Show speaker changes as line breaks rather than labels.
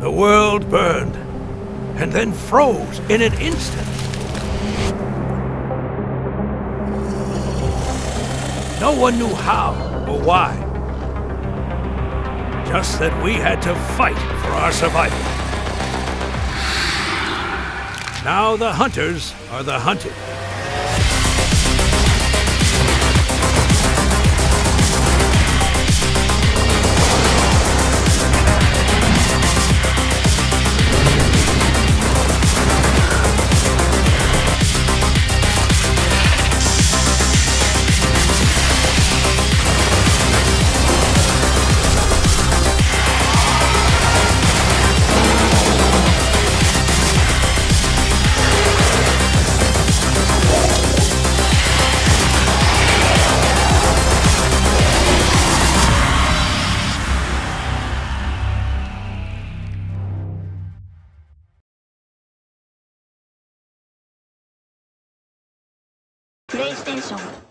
The world burned, and then froze in an instant. No one knew how or why. Just that we had to fight for our survival. Now the hunters are the hunted.
プレイステーション